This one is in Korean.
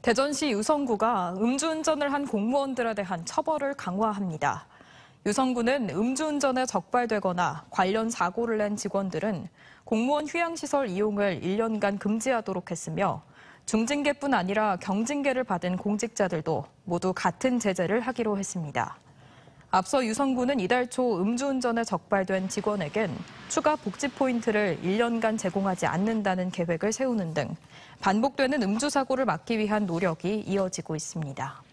대전시 유성구가 음주운전을 한 공무원들에 대한 처벌을 강화합니다. 유성구는 음주운전에 적발되거나 관련 사고를 낸 직원들은 공무원 휴양시설 이용을 1년간 금지하도록 했으며 중징계뿐 아니라 경징계를 받은 공직자들도 모두 같은 제재를 하기로 했습니다. 앞서 유성구는 이달 초 음주운전에 적발된 직원에겐 추가 복지 포인트를 1년간 제공하지 않는다는 계획을 세우는 등 반복되는 음주 사고를 막기 위한 노력이 이어지고 있습니다.